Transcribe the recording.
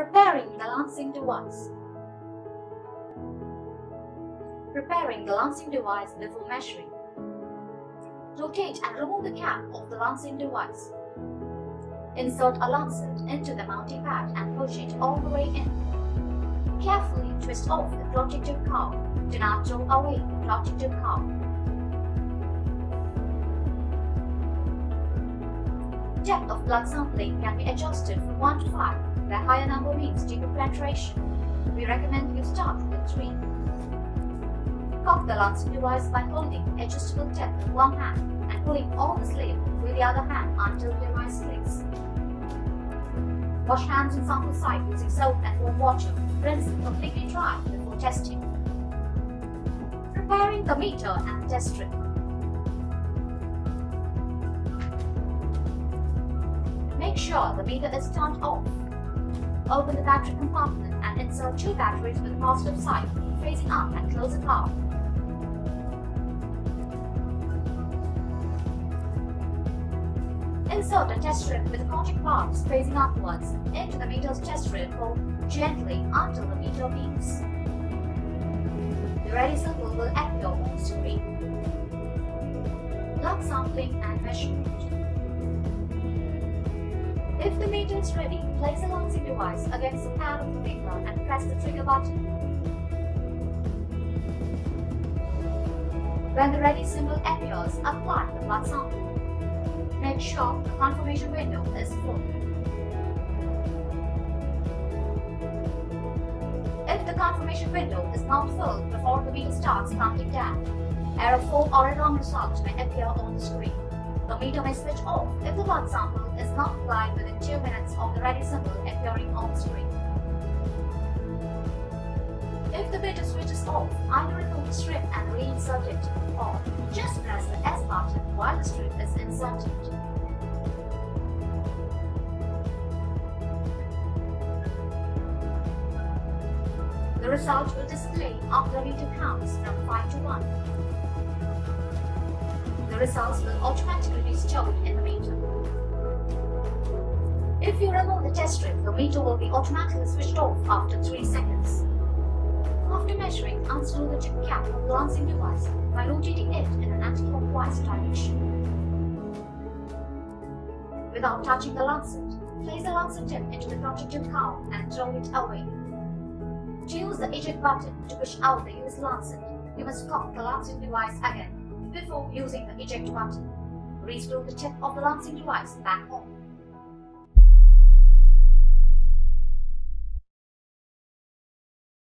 Preparing the lancing device. Preparing the lancing device before measuring. Rotate and remove the cap of the lancing device. Insert a lancet into the mounting pad and push it all the way in. Carefully twist off the protective cowl. Do not throw away the protective cowl. Depth of blood sampling can be adjusted from 1 to 5, where higher number means deeper penetration. We recommend you start with 3. Cock the lancing device by holding the adjustable tip with one hand and pulling all the sleeve with the other hand until the device clicks. Wash hands in sample site using soap and warm water. Rinse completely dry before testing. Preparing the meter and test strip. Sure the meter is turned off. Open the battery compartment and insert two batteries with positive side facing up and close the valve. Insert a test strip with the contact valves facing upwards into the meter's test strip pull gently until the meter beeps. The ready symbol will appear on the screen. Blood sampling and measurement. If the meter is ready, place the lancing device against the pad of the meter and press the trigger button. When the ready symbol appears, apply the blood sample. Make sure the confirmation window is full. If the confirmation window is not filled before the meter starts counting down, error 4 or a wrong result may appear on the screen. The meter may switch off if the blood sample is not applied within 2 minutes of the symbol appearing on screen. If the meter switches off, either remove the strip and reinsert it, or just press the S button while the strip is inserted. The result will display after meter counts from 5 to 1. The results will automatically be stored in. If you remove the test strip, the meter will be automatically switched off after 3 seconds. After measuring, unscrew the tip cap of the lancing device by rotating it in an anti-clockwise direction. Without touching the lancet, place the lancet tip into the protective cowl and throw it away. To use the eject button to push out the used lancet, you must cock the lancing device again before using the eject button. Rescrew the tip of the lancing device back on.